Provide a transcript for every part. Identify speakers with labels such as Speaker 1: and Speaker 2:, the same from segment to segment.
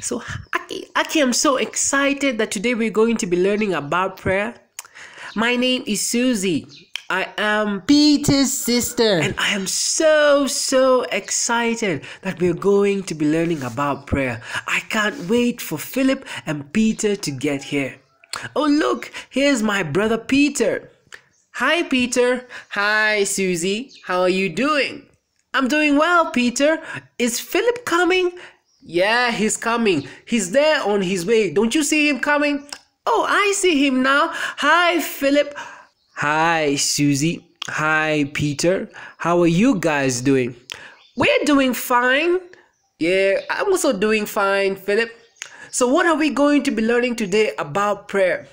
Speaker 1: So, Aki, Aki, I'm so excited that today we're going to be learning about prayer. My name is Susie. I am
Speaker 2: Peter's sister.
Speaker 1: and I am so, so excited that we're going to be learning about prayer. I can't wait for Philip and Peter to get here. Oh, look, here's my brother Peter. Hi, Peter. Hi, Susie. How are you doing? I'm doing well, Peter. Is Philip coming? Yeah, he's coming. He's there on his way. Don't you see him coming? Oh, I see him now. Hi, Philip. Hi, Susie. Hi, Peter. How are you guys doing? We're doing fine. Yeah, I'm also doing fine, Philip. So, what are we going to be learning today about prayer?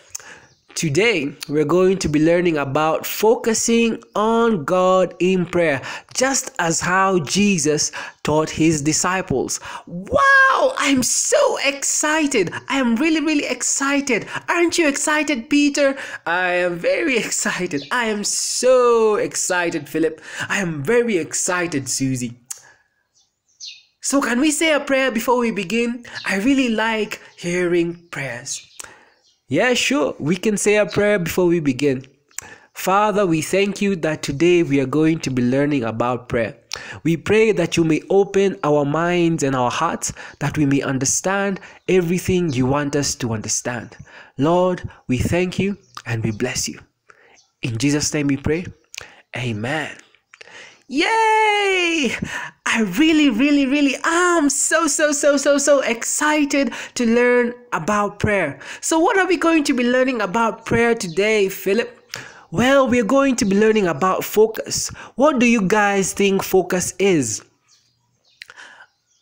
Speaker 1: Today, we're going to be learning about focusing on God in prayer, just as how Jesus taught his disciples. Wow, I'm so excited! I am really, really excited. Aren't you excited, Peter? I am very excited. I am so excited, Philip. I am very excited, Susie. So, can we say a prayer before we begin? I really like hearing prayers. Yeah, sure. We can say a prayer before we begin. Father, we thank you that today we are going to be learning about prayer. We pray that you may open our minds and our hearts that we may understand everything you want us to understand. Lord, we thank you and we bless you. In Jesus' name we pray. Amen. Yay! I really, really, really am so, so, so, so, so excited to learn about prayer. So, what are we going to be learning about prayer today, Philip? Well, we're going to be learning about focus. What do you guys think focus is?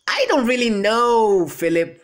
Speaker 1: I don't really know, Philip.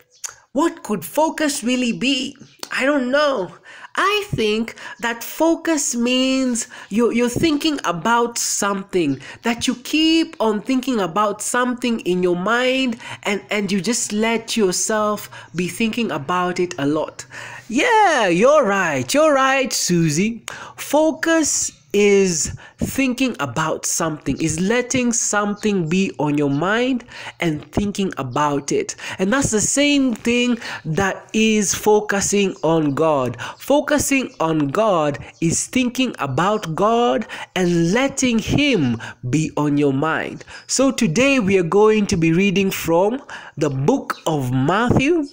Speaker 1: What could focus really be? I don't know. I think that focus means you're, you're thinking about something, that you keep on thinking about something in your mind and, and you just let yourself be thinking about it a lot. Yeah, you're right. You're right, Susie. Focus is thinking about something, is letting something be on your mind and thinking about it. And that's the same thing that is focusing on God. Focusing on God is thinking about God and letting Him be on your mind. So today we are going to be reading from the book of Matthew,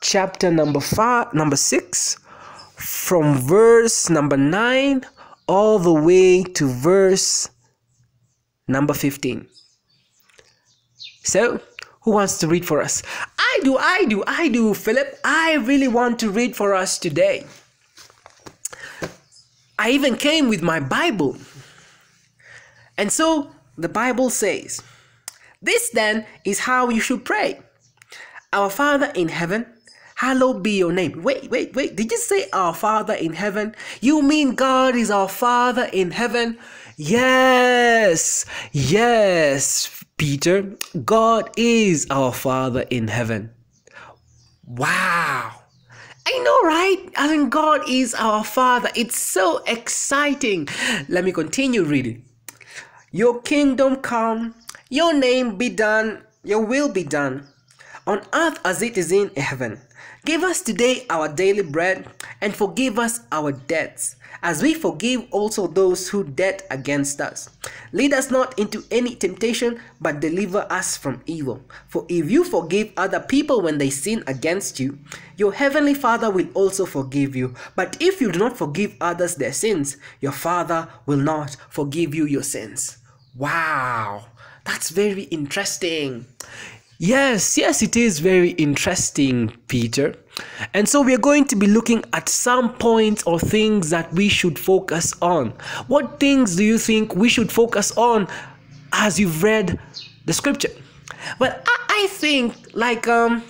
Speaker 1: chapter number five, number six, from verse number nine all the way to verse number 15. So, who wants to read for us? I do, I do, I do, Philip. I really want to read for us today. I even came with my Bible. And so, the Bible says, This then is how you should pray Our Father in heaven Hallowed be your name. Wait, wait, wait. Did you say our Father in heaven? You mean God is our Father in heaven? Yes, yes, Peter. God is our Father in heaven. Wow. I know, right? I mean, God is our Father. It's so exciting. Let me continue reading. Your kingdom come, your name be done, your will be done, on earth as it is in heaven. Give us today our daily bread, and forgive us our debts, as we forgive also those who debt against us. Lead us not into any temptation, but deliver us from evil. For if you forgive other people when they sin against you, your heavenly Father will also forgive you. But if you do not forgive others their sins, your Father will not forgive you your sins. Wow, that's very interesting. Yes, yes, it is very interesting, Peter. And so we are going to be looking at some points or things that we should focus on. What things do you think we should focus on as you've read the scripture? Well, I, I think like um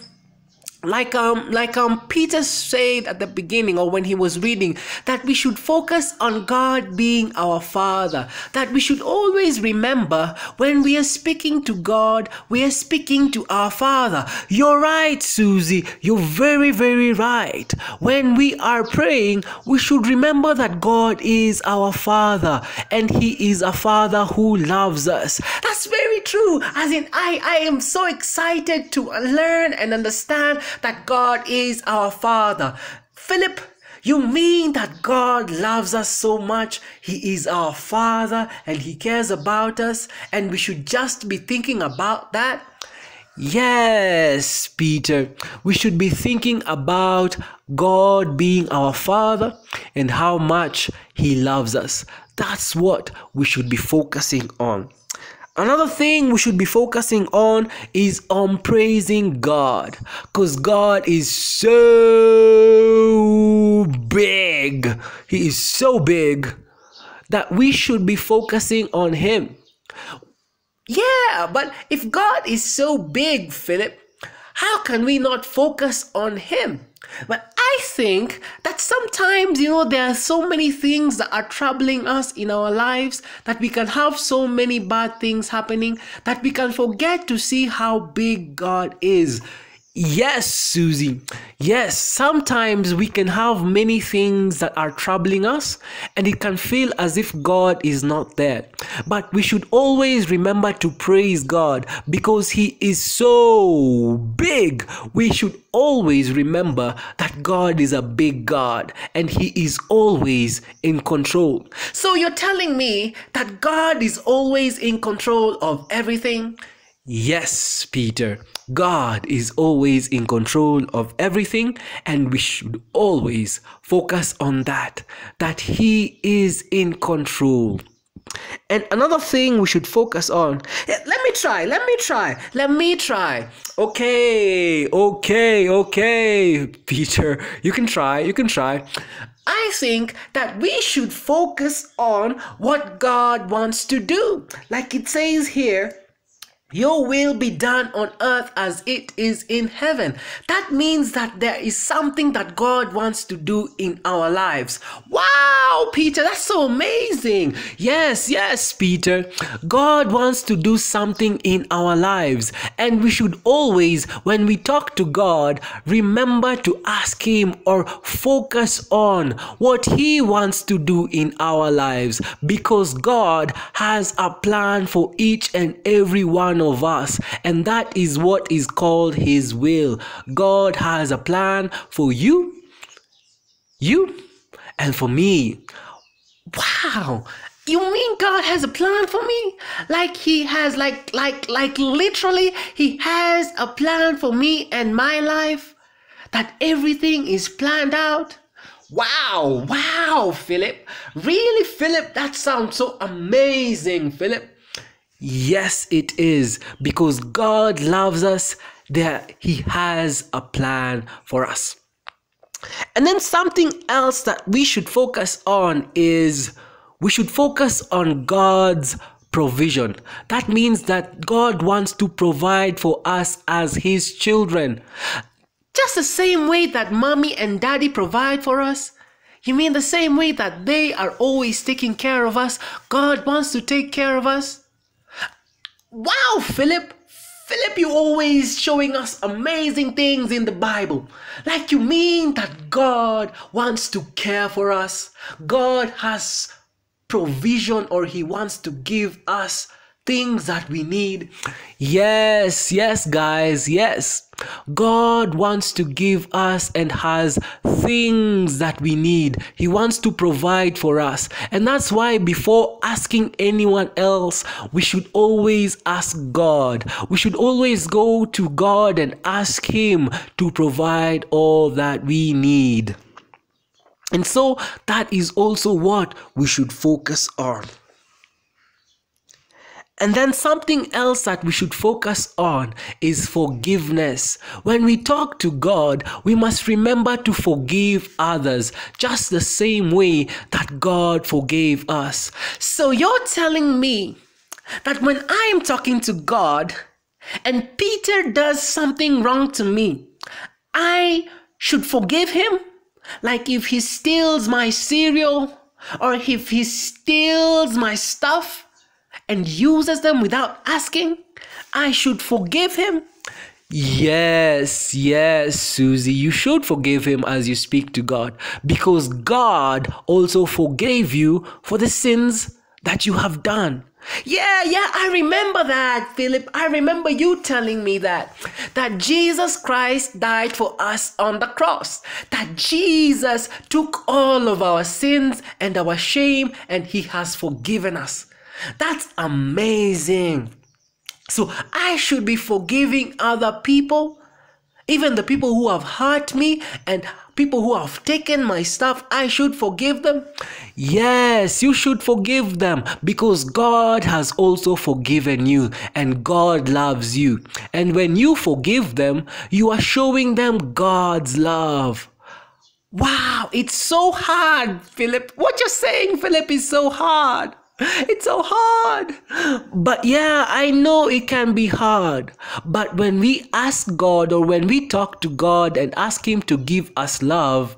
Speaker 1: like um like um peter said at the beginning or when he was reading that we should focus on god being our father. That we should always remember when we are speaking to god we are speaking to our father. You're right susie. You're very very right. When we are praying we should remember that god is our father and he is a father who loves us. That's very true. As in i i am so excited to learn and understand that God is our Father. Philip, you mean that God loves us so much? He is our Father and He cares about us, and we should just be thinking about that? Yes, Peter, we should be thinking about God being our Father and how much He loves us. That's what we should be focusing on. Another thing we should be focusing on is on praising God because God is so big. He is so big that we should be focusing on Him. Yeah, but if God is so big, Philip, how can we not focus on Him? But I think that sometimes, you know, there are so many things that are troubling us in our lives that we can have so many bad things happening that we can forget to see how big God is. Yes, Susie. Yes, sometimes we can have many things that are troubling us and it can feel as if God is not there. But we should always remember to praise God because He is so big. We should always remember that God is a big God and He is always in control. So you're telling me that God is always in control of everything? Yes, Peter. God is always in control of everything, and we should always focus on that, that He is in control. And another thing we should focus on. Let me try, let me try, let me try. Okay, okay, okay, Peter. You can try, you can try. I think that we should focus on what God wants to do. Like it says here, your will be done on earth as it is in heaven. That means that there is something that God wants to do in our lives. Wow, Peter, that's so amazing. Yes, yes, Peter. God wants to do something in our lives. And we should always, when we talk to God, remember to ask Him or focus on what He wants to do in our lives. Because God has a plan for each and every one one of us, and that is what is called His will. God has a plan for you, you, and for me. Wow! You mean God has a plan for me? Like he has like like like literally he has a plan for me and my life? That everything is planned out? Wow, wow, Philip. Really, Philip, that sounds so amazing, Philip. Yes, it is because God loves us, there He has a plan for us. And then something else that we should focus on is we should focus on God's provision. That means that God wants to provide for us as His children. Just the same way that mommy and daddy provide for us. You mean the same way that they are always taking care of us? God wants to take care of us? Wow, Philip! Philip, you always showing us amazing things in the Bible. Like you mean that God wants to care for us. God has provision or he wants to give us things that we need. Yes, yes, guys, yes. God wants to give us and has things that we need. He wants to provide for us. And that's why before asking anyone else, we should always ask God. We should always go to God and ask Him to provide all that we need. And so that is also what we should focus on. And then something else that we should focus on is forgiveness. When we talk to God, we must remember to forgive others just the same way that God forgave us. So you're telling me that when I am talking to God and Peter does something wrong to me, I should forgive him? Like if he steals my cereal or if he steals my stuff and uses them without asking, I should forgive him? Yes, yes, Susie, you should forgive him as you speak to God because God also forgave you for the sins that you have done. Yeah, yeah, I remember that, Philip. I remember you telling me that. That Jesus Christ died for us on the cross. That Jesus took all of our sins and our shame and he has forgiven us. That's amazing. So I should be forgiving other people, even the people who have hurt me and people who have taken my stuff. I should forgive them. Yes, you should forgive them because God has also forgiven you and God loves you. And when you forgive them, you are showing them God's love. Wow, it's so hard, Philip. What you're saying, Philip, is so hard. It's so hard. But yeah, I know it can be hard. But when we ask God or when we talk to God and ask Him to give us love,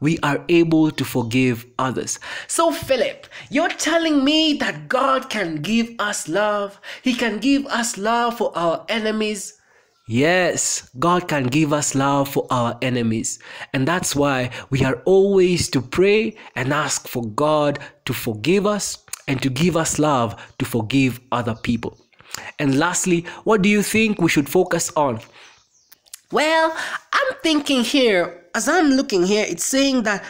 Speaker 1: we are able to forgive others. So, Philip, you're telling me that God can give us love. He can give us love for our enemies. Yes, God can give us love for our enemies. And that's why we are always to pray and ask for God to forgive us and to give us love to forgive other people. And lastly, what do you think we should focus on? Well, I'm thinking here, as I'm looking here, it's saying that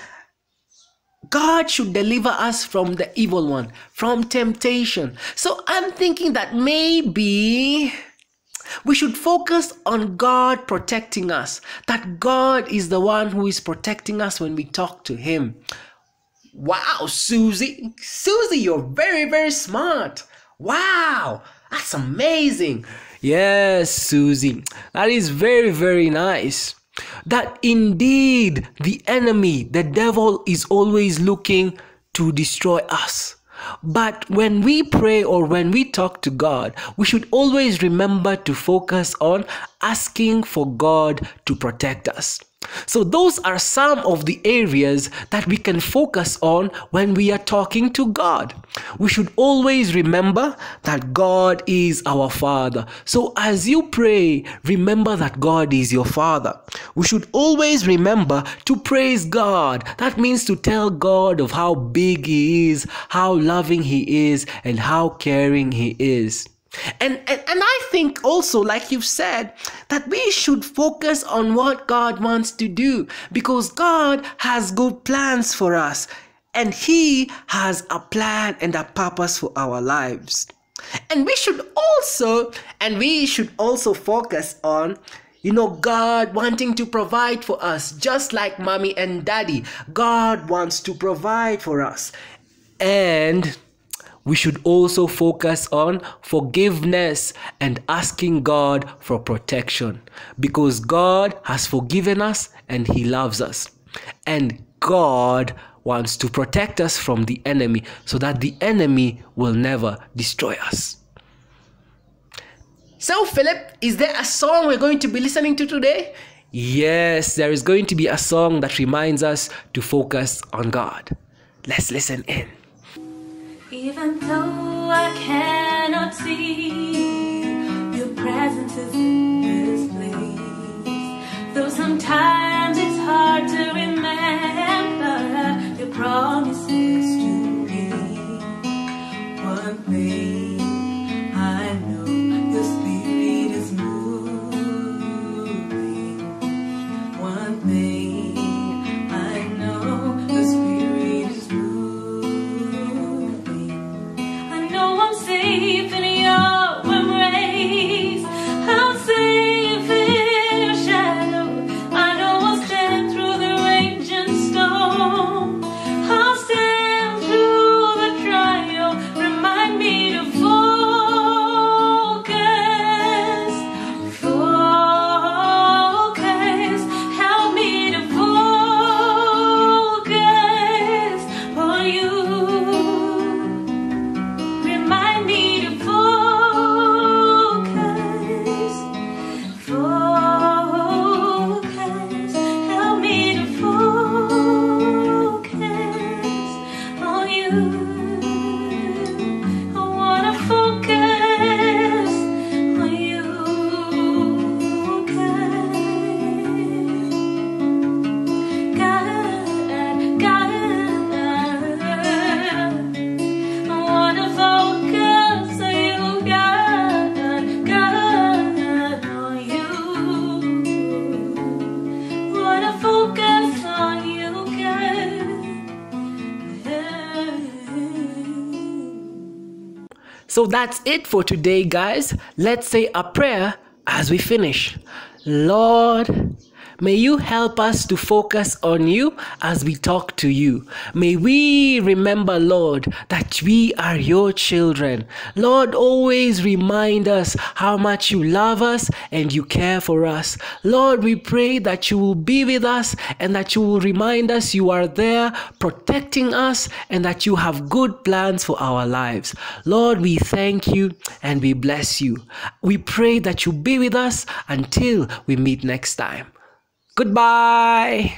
Speaker 1: God should deliver us from the evil one, from temptation. So I'm thinking that maybe we should focus on God protecting us, that God is the one who is protecting us when we talk to Him. Wow, Susie. Susie, you're very, very smart. Wow, that's amazing. Yes, Susie, that is very, very nice. That indeed the enemy, the devil, is always looking to destroy us. But when we pray or when we talk to God, we should always remember to focus on asking for God to protect us. So, those are some of the areas that we can focus on when we are talking to God. We should always remember that God is our Father. So, as you pray, remember that God is your Father. We should always remember to praise God. That means to tell God of how big He is, how loving He is, and how caring He is. And, and and I think also, like you've said, that we should focus on what God wants to do because God has good plans for us and He has a plan and a purpose for our lives. And we should also, and we should also focus on you know, God wanting to provide for us, just like mommy and daddy. God wants to provide for us. And we should also focus on forgiveness and asking God for protection because God has forgiven us and He loves us. And God wants to protect us from the enemy so that the enemy will never destroy us. So, Philip, is there a song we're going to be listening to today? Yes, there is going to be a song that reminds us to focus on God. Let's listen in.
Speaker 2: Even though I cannot see your presence is in this place. Though sometimes it's hard to remember your promises to me. One thing
Speaker 1: So that's it for today, guys. Let's say a prayer as we finish. Lord, May you help us to focus on you as we talk to you. May we remember, Lord, that we are your children. Lord, always remind us how much you love us and you care for us. Lord, we pray that you will be with us and that you will remind us you are there protecting us and that you have good plans for our lives. Lord, we thank you and we bless you. We pray that you be with us until we meet next time. Goodbye.